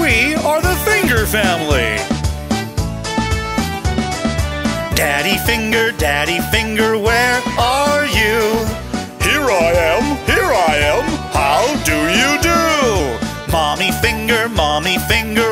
We are the Finger family. Daddy Finger, Daddy Finger, where are you? Here I am, here I am. How do you do? Mommy Finger, Mommy Finger,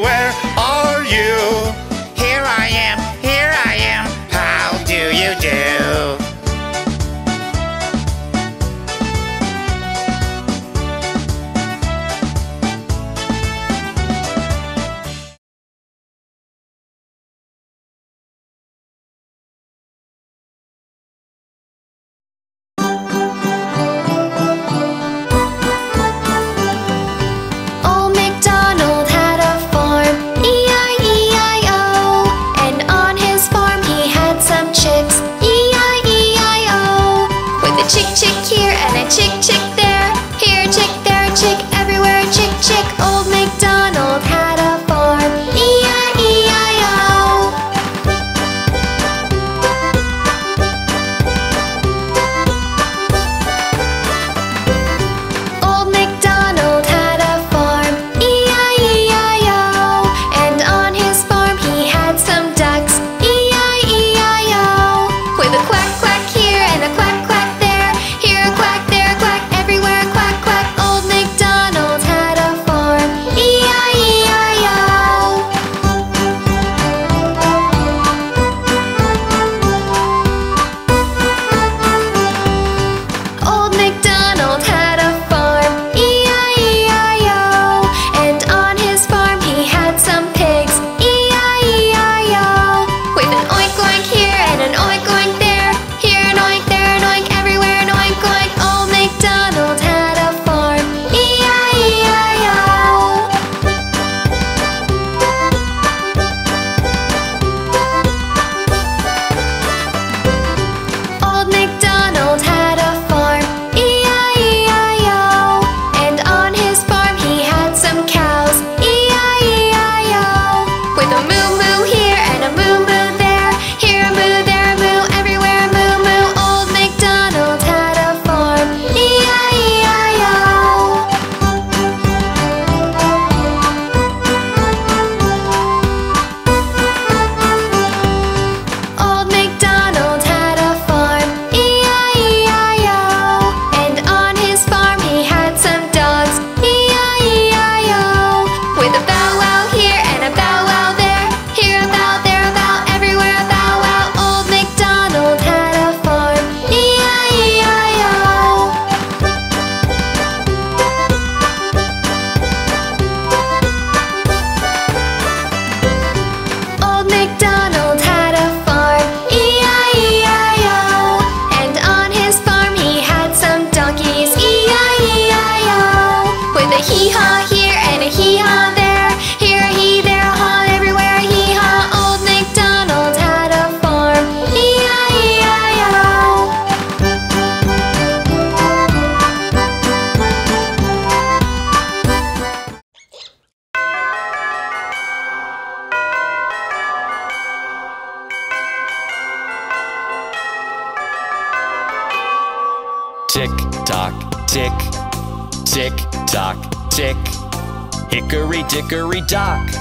Hickory dock,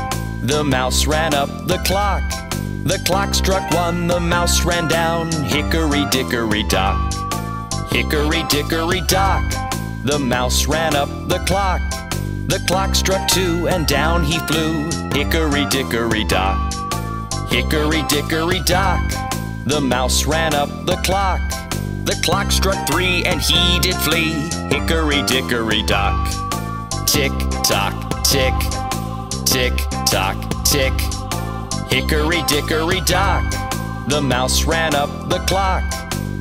the mouse ran up the clock. The clock struck one, the mouse ran down. Hickory dickory dock, hickory dickory dock, the mouse ran up the clock. The clock struck two, and down he flew. Hickory dickory dock, hickory dickory dock, the mouse ran up the clock. The clock struck three and he did flee. Hickory dickory dock. Tick tock, tick, tick tock, tick. Hickory dickory dock. The mouse ran up the clock.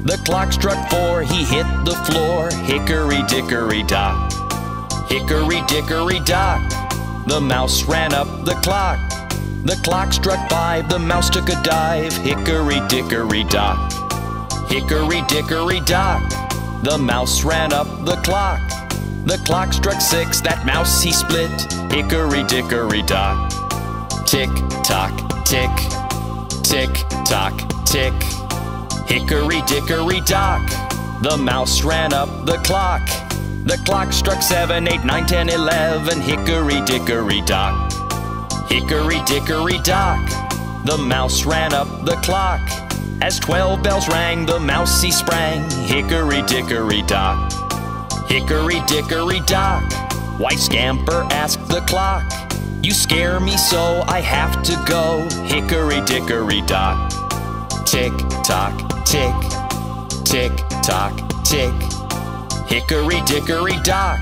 The clock struck four, he hit the floor. Hickory dickory dock. Hickory dickory dock. The mouse ran up the clock. The clock struck five, the mouse took a dive. Hickory dickory dock. Hickory dickory dock. The mouse ran up the clock. The clock struck six, that mouse he split. Hickory dickory dock. Tick tock, tick. Tick tock, tick. Hickory dickory dock. The mouse ran up the clock. The clock struck seven, eight, nine, ten, eleven. Hickory dickory dock. Hickory dickory dock. The mouse ran up the clock. As twelve bells rang, the mouse he sprang. Hickory dickory dock. Hickory dickory dock. Why scamper? asked the clock. You scare me so I have to go. Hickory dickory dock. Tick tock, tick. Tick tock, tick. Hickory dickory dock.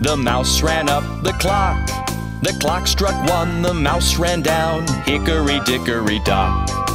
The mouse ran up the clock. The clock struck one, the mouse ran down. Hickory dickory dock.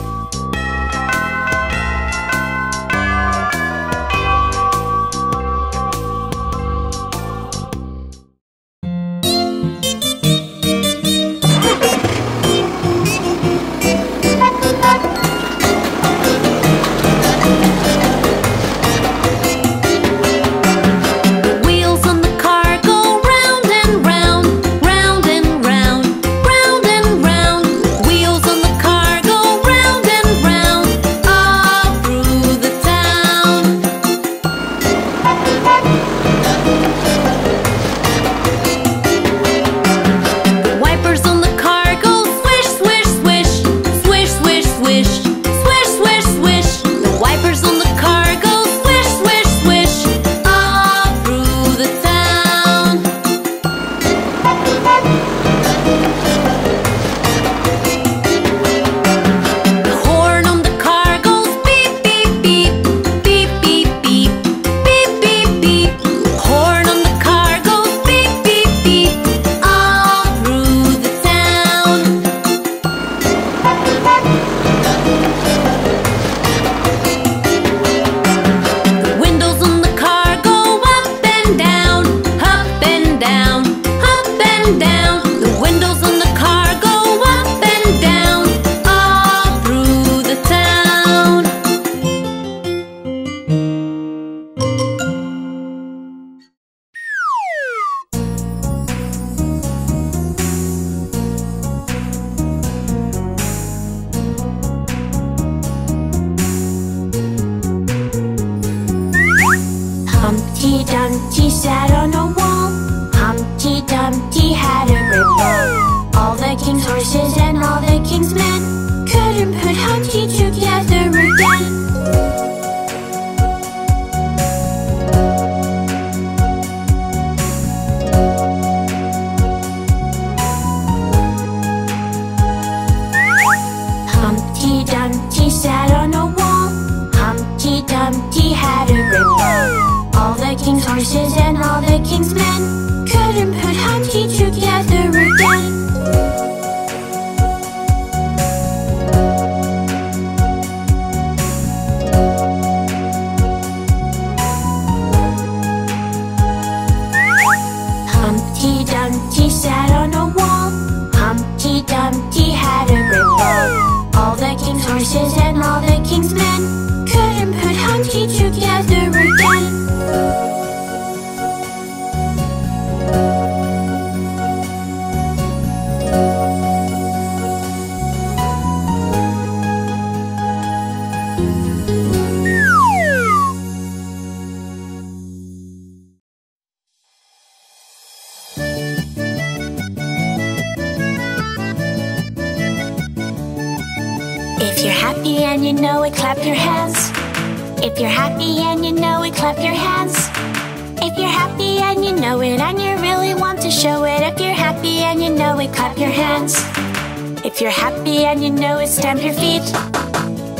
Happy and you know it, stamp your feet.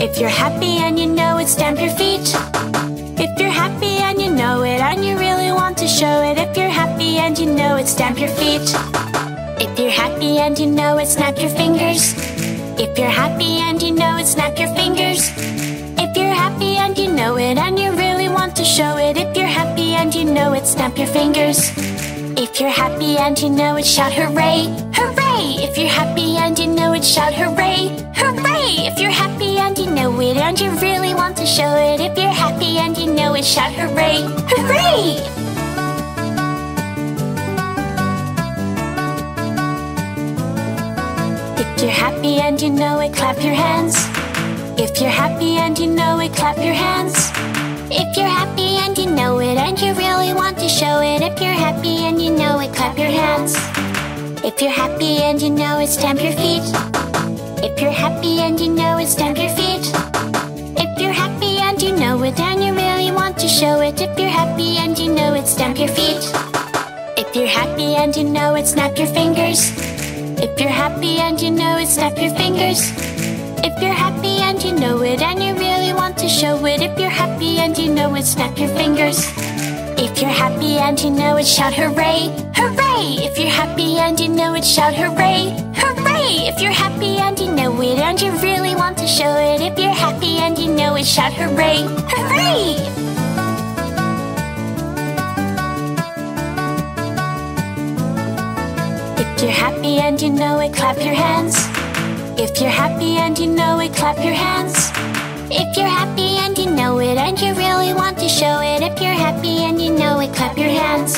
If you're happy and you know it, stamp your feet. If you're happy and you know it, and you really want to show it. If you're happy and you know it, stamp your feet. If you're happy and you know it, snap your fingers. If you're happy and you know it, snap your fingers. If you're happy and you know it, and you really want to show it. If you're happy and you know it, snap your fingers. If you're happy and you know it, shout hooray, If you're happy and you know it, shout hooray! Hooray! If you're happy and you know it and you really want to show it. If you're happy and you know it, shout hooray! Hooray! If you're happy and you know it, clap your hands. If you're happy and you know it, clap your hands. If you're happy and you know it and you really want to show it. If you're happy and you know it, clap your hands. If you're happy and you know it, stamp your feet. If you're happy and you know it, stamp your feet. If you're happy and you know it and you really want to show it. If you're happy and you know it, stamp your feet. If you're happy and you know it, snap your fingers. If you're happy and you know it, snap your fingers. If you're happy and you know it and you really want to show it. If you're happy and you know it, snap your fingers. If you're happy and you know it, shout hooray! Hooray! If you're happy and you know it, shout hooray! Hooray! If you're happy and you know it and you really want to show it. If you're happy and you know it, shout hooray! Hooray! If you're happy and you know it, clap your hands. If you're happy and you know it, clap your hands. If you're happy and you know it and you really want to show it. If you're happy and you know it, clap your hands.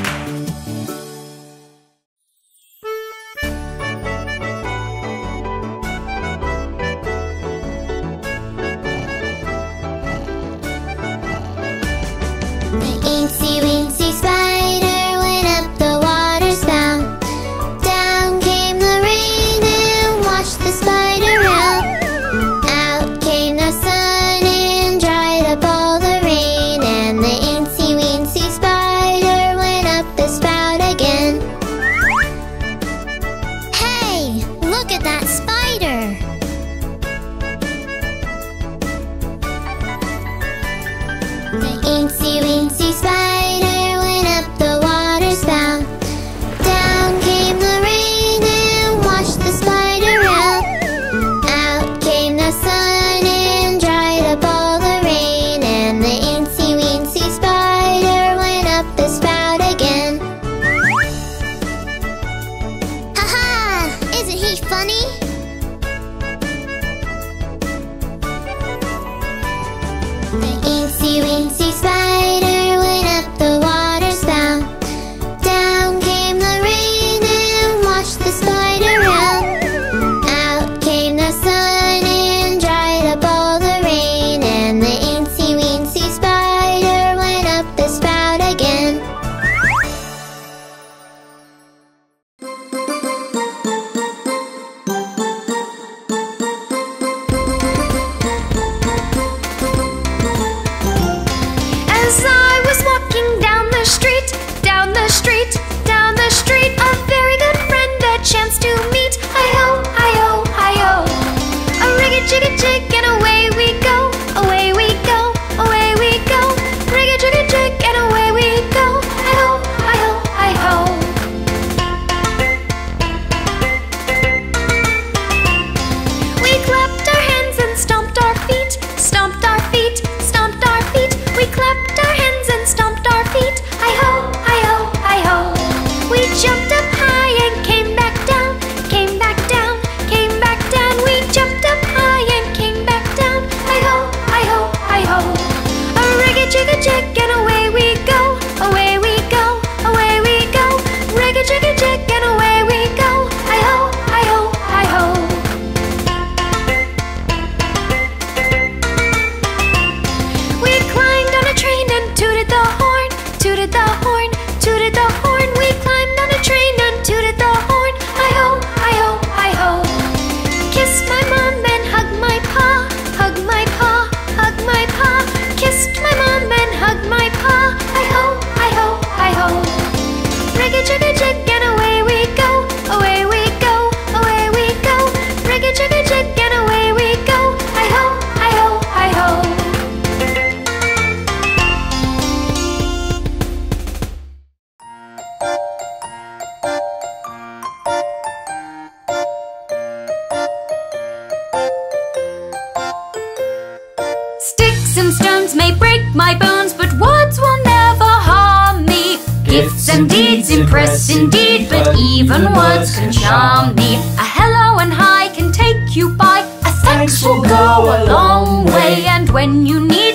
Sticks and stones may break my bones, but words will never harm me. Gifts and deeds impress indeed, but even words can charm me. A hello and hi can take you by. A thanks will go a long way, and when you need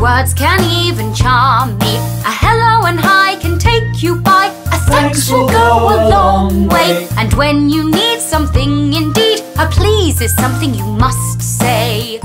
words can even charm me. A hello and hi can take you by. A thanks will go a long way. And when you need something indeed, a please is something you must say.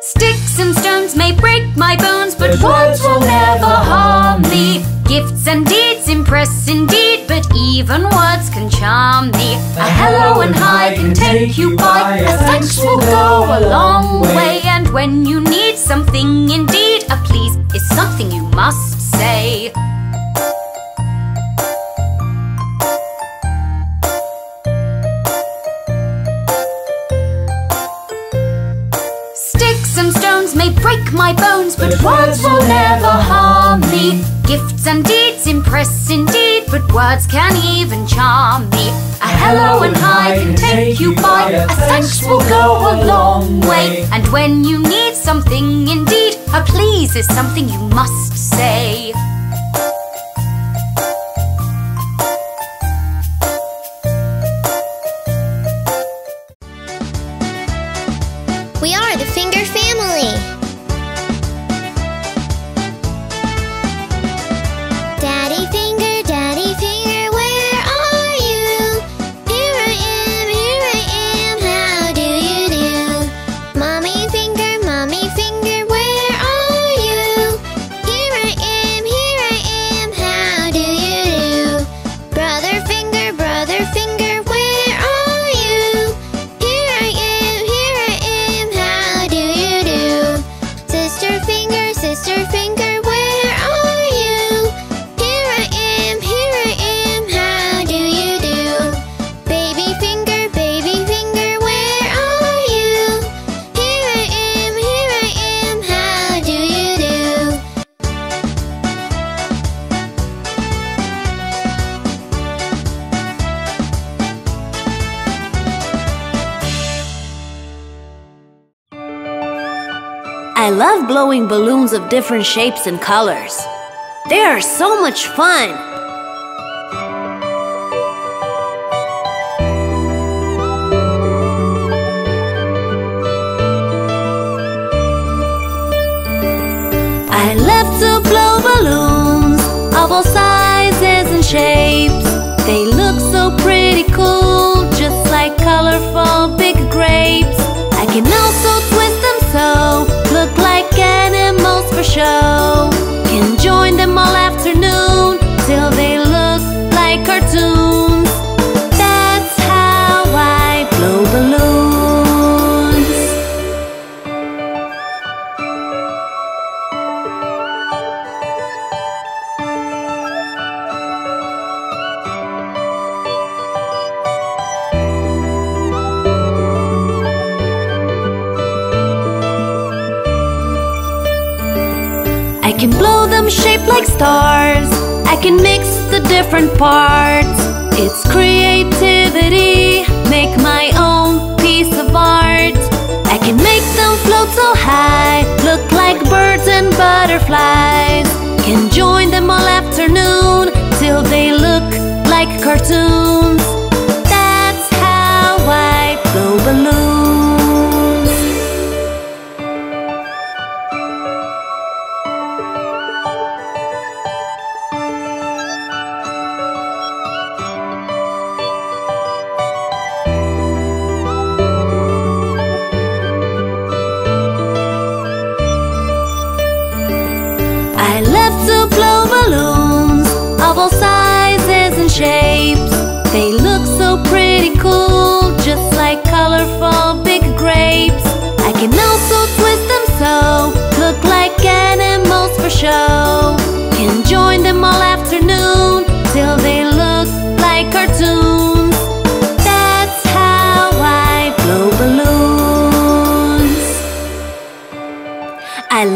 Sticks and stones may break my bones, but words will never harm me. Gifts and deeds impress indeed, but even words can charm me. A hello and hi can take you by. A thanks will go a long way. And when you need something indeed, a please is something you must say. Break my bones, but words will never harm me. Gifts and deeds impress indeed, but words can even charm me. A hello and hi can take you by. A thanks will go a long way. And when you need something indeed, a please is something you must say. Blowing balloons of different shapes and colors. They are so much fun. I love to blow balloons of all sizes and shapes. They look so pretty cool, just like colorful big grapes. I can animals show. Can join them all afternoon till they look like cartoons. Shaped like stars. I can mix the different parts. It's creativity, make my own piece of art. I can make them float so high, look like birds and butterflies. Can join them all afternoon till they look like cartoons.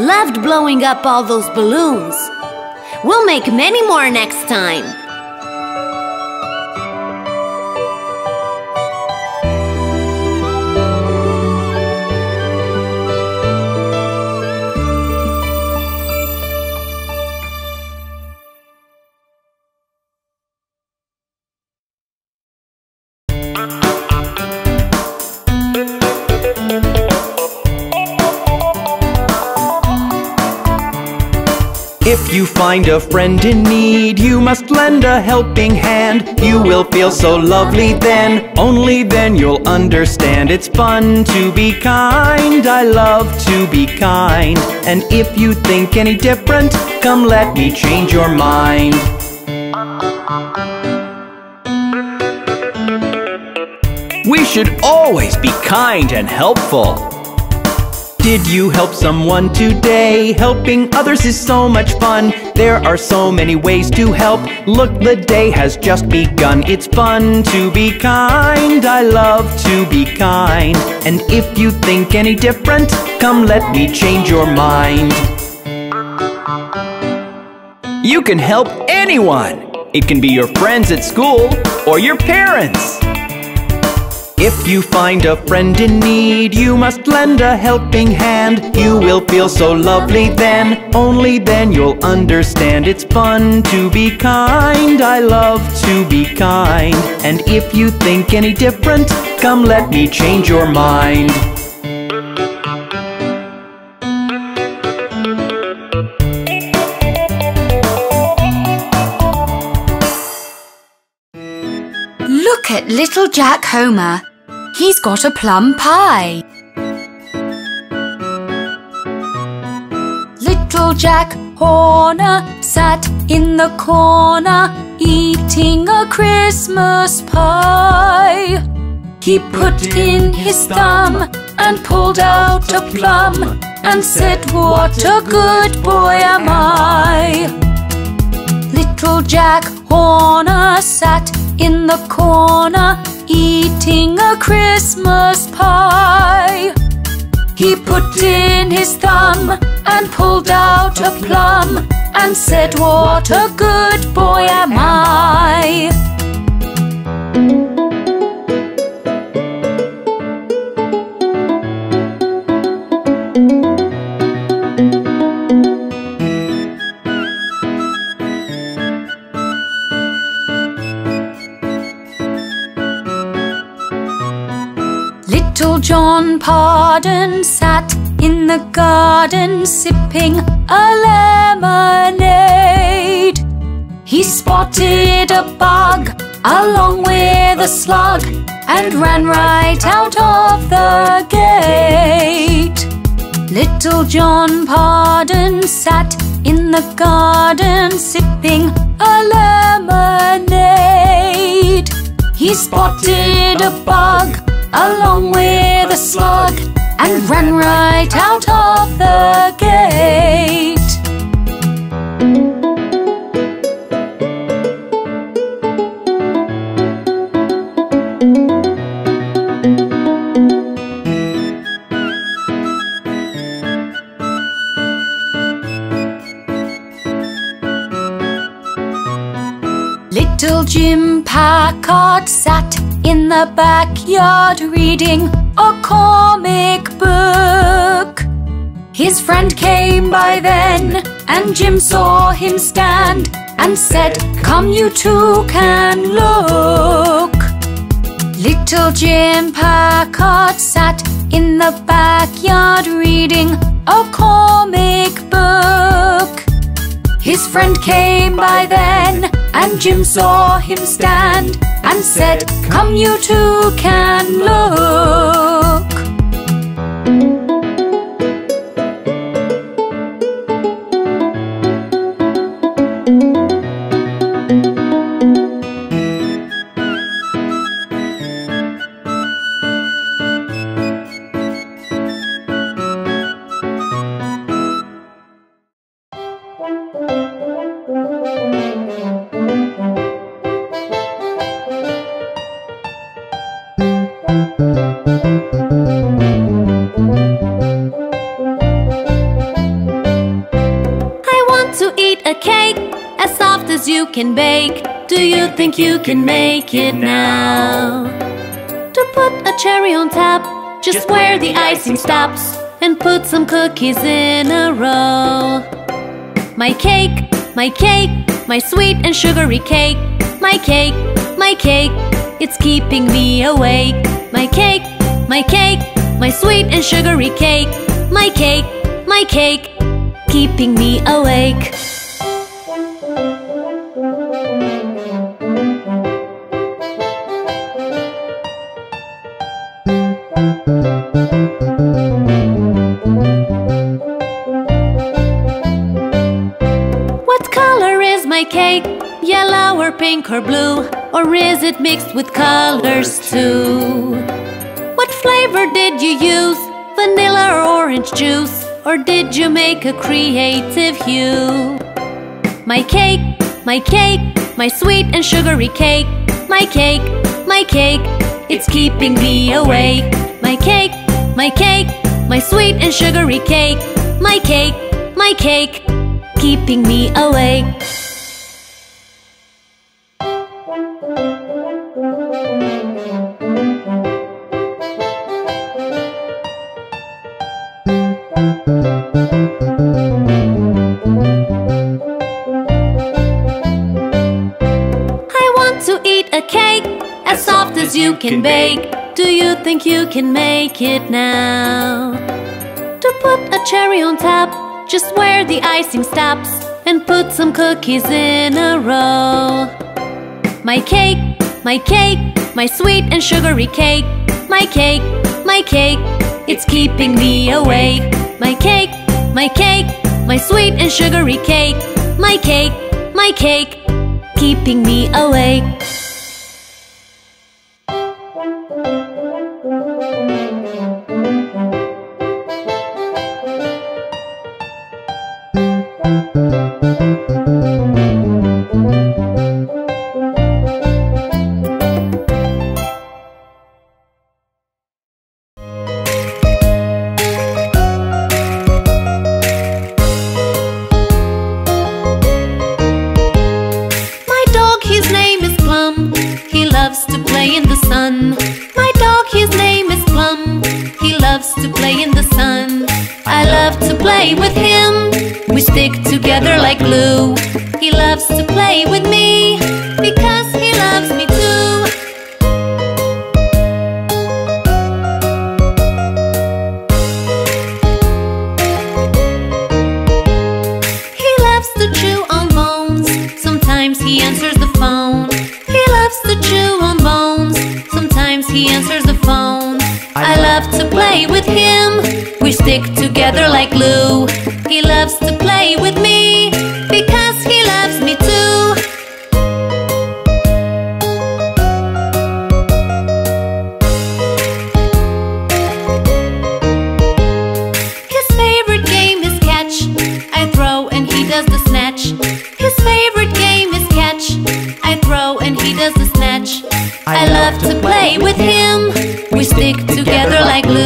Loved blowing up all those balloons. We'll make many more next time. You find a friend in need, you must lend a helping hand. You will feel so lovely then, only then you'll understand. It's fun to be kind, I love to be kind. And if you think any different, come let me change your mind. We should always be kind and helpful. Did you help someone today? Helping others is so much fun. There are so many ways to help. Look, the day has just begun. It's fun to be kind. I love to be kind. And if you think any different, come let me change your mind. You can help anyone. It can be your friends at school or your parents. If you find a friend in need, you must lend a helping hand. You will feel so lovely then, only then you'll understand. It's fun to be kind, I love to be kind. And if you think any different, come let me change your mind. Little Jack Horner. He's got a plum pie. Little Jack Horner sat in the corner eating a Christmas pie. He put in his thumb and pulled out a plum and said, What a good boy am I. Little Jack Horner sat in the corner eating a Christmas pie. He put in his thumb and pulled out a plum and said, What a good boy am I. John Pardon sat in the garden sipping a lemonade. He spotted a bug along with a slug and ran right out of the gate. Little John Pardon sat in the garden sipping a lemonade. He spotted a bug along with a slug and ran right out of the gate. Little Jim Packard sat in the backyard reading a comic book. His friend came by then, and Jim saw him stand and said, Come, you two can look. Little Jim Packard sat in the backyard reading a comic book. His friend came by then, and Jim saw him stand and said, Come, you two can look. Bake. Do you think you can make it now? To put a cherry on top, just where the icing stops, and put some cookies in a row. My cake, my cake, my sweet and sugary cake. My cake, my cake, it's keeping me awake. My cake, my cake, my sweet and sugary cake. My cake, my cake, keeping me awake. Pink or blue? Or is it mixed with colors too? What flavor did you use? Vanilla or orange juice? Or did you make a creative hue? My cake, my cake, my sweet and sugary cake. My cake, my cake, it's keeping me awake. My cake, my cake, my sweet and sugary cake. My cake, my cake, keeping me awake. Think you can make it now? To put a cherry on top, just where the icing stops, and put some cookies in a row. My cake, my cake, my sweet and sugary cake. My cake, my cake, it's keeping me awake. My cake, my cake, my sweet and sugary cake. My cake, my cake, keeping me awake. Like glue.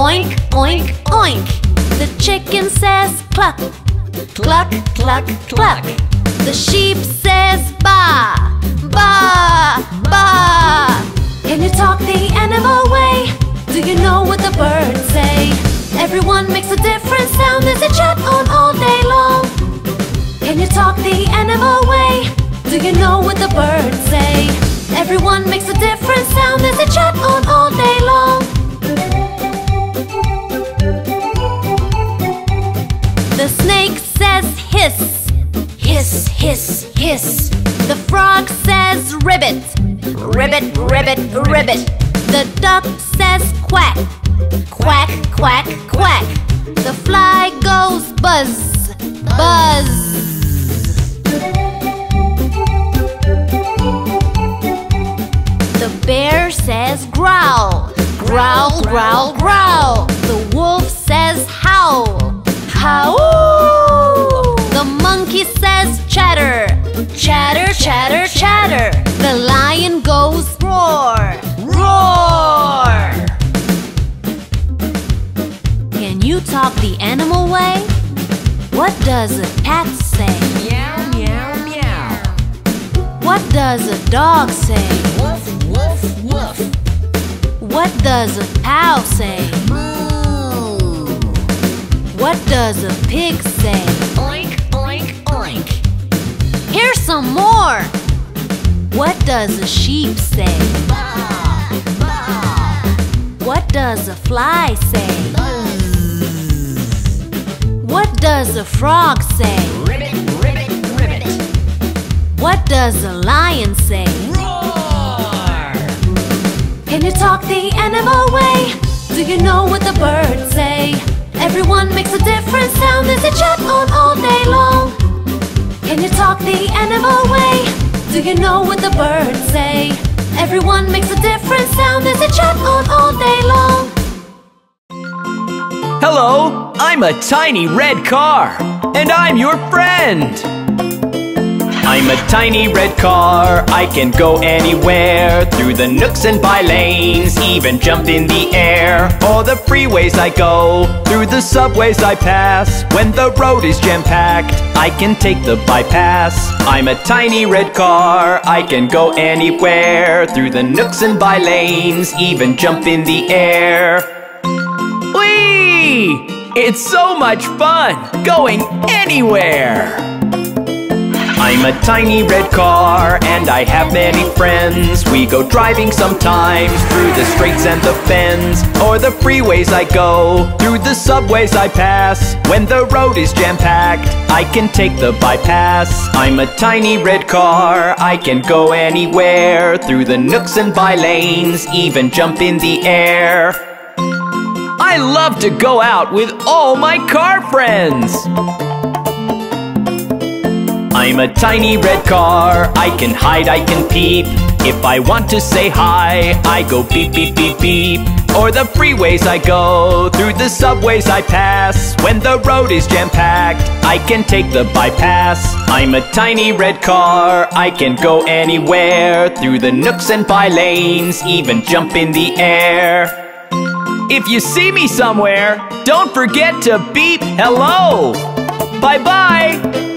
Oink, oink, oink. The chicken says cluck, cluck, cluck, cluck. The sheep says ba, ba, ba. Can you talk the animal way? Do you know what the birds say? Everyone makes a different sound as they chat on all day long. Can you talk the animal way? Do you know what the birds say? Everyone makes a different sound as they chat on all day long. The snake says hiss, hiss, hiss, hiss. The frog says ribbit, ribbit, ribbit, ribbit. The duck says quack, quack, quack, quack. The fly goes buzz, buzz. The bear says growl, growl, growl, growl. The wolf says howl, howl. The monkey says chatter, chatter, chatter, chatter. The lion goes roar, roar. Can you talk the animal way? What does a cat say? Meow, meow, meow. What does a dog say? Woof, woof, woof. What does a cow say? What does a pig say? Oink, oink, oink. Here's some more. What does a sheep say? Ba, ba. What does a fly say? Buzz. What does a frog say? Ribbit, ribbit, ribbit. What does a lion say? Roar. Can you talk the animal way? Do you know what the birds say? Everyone makes a different sound as they chat on all day long. Can you talk the animal way? Do you know what the birds say? Everyone makes a different sound as they chat on all day long. Hello, I'm a tiny red car, and I'm your friend. I'm a tiny red car, I can go anywhere Through the nooks and by lanes, even jump in the air. Or the freeways I go, through the subways I pass. When the road is jam-packed, I can take the bypass. I'm a tiny red car, I can go anywhere Through the nooks and by lanes, even jump in the air. Whee! It's so much fun going anywhere! I'm a tiny red car and I have many friends. We go driving sometimes through the straights and the fens, Or the freeways I go, through the subways I pass. When the road is jam packed, I can take the bypass. I'm a tiny red car, I can go anywhere. Through the nooks and by lanes, even jump in the air. I love to go out with all my car friends. I'm a tiny red car, I can hide, I can peep. If I want to say hi, I go beep, beep, beep, beep. Or the freeways I go, through the subways I pass. When the road is jam packed, I can take the bypass. I'm a tiny red car, I can go anywhere. Through the nooks and by lanes, even jump in the air. If you see me somewhere, don't forget to beep hello. Bye bye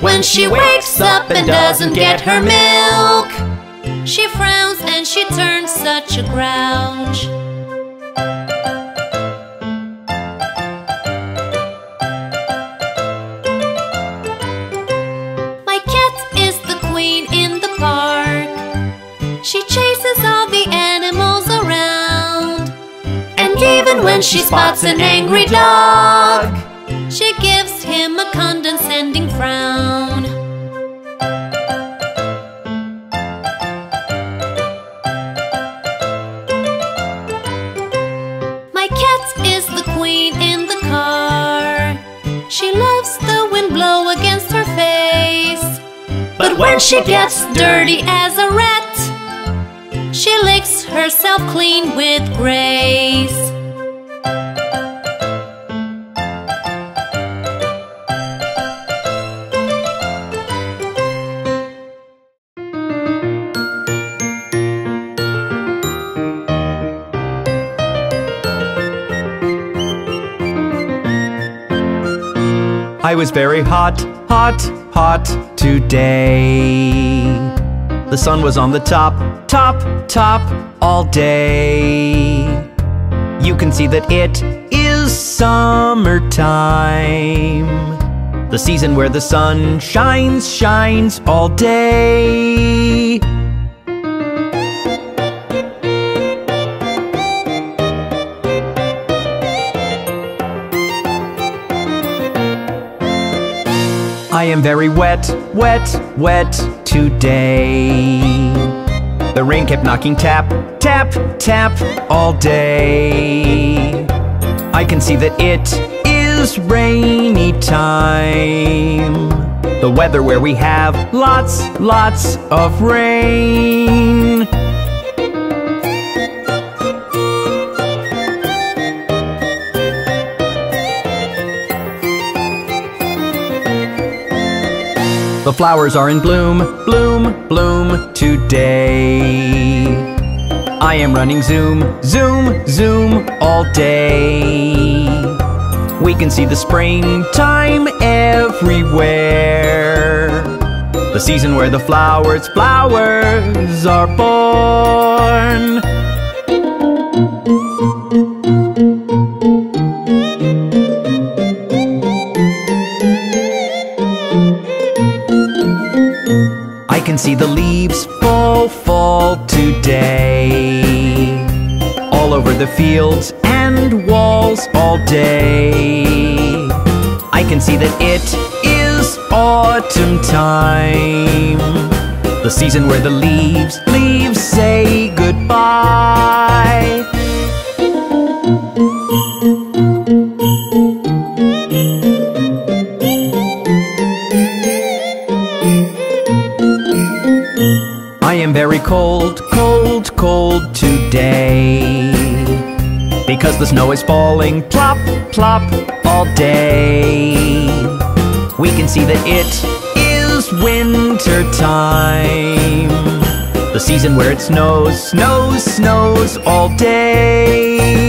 when she wakes up and doesn't get her milk. She frowns and she turns such a grouch. My cat is the queen in the park. She chases all the animals around. And even when she spots an angry dog, she gives him a condescending frown. My cat is the queen in the car. She loves the wind blow against her face. But when she gets dirty as a rat, she licks herself clean with grace. I was very hot, hot, hot today. The sun was on the top, top, top all day. You can see that it is summertime. The season where the sun shines, shines all day. Am very wet, wet, wet today. The rain kept knocking tap, tap, tap all day. I can see that it is rainy time. The weather where we have lots, lots of rain. The flowers are in bloom, bloom, bloom today. I am running zoom, zoom, zoom all day. We can see the springtime everywhere. The season where the flowers, flowers are born. Can see the leaves fall, fall today. All over the fields and walls all day. I can see that it is autumn time. The season where the leaves, leaves very cold, cold, cold today. Because the snow is falling plop, plop all day. We can see that it is winter time. The season where it snows, snows, snows all day.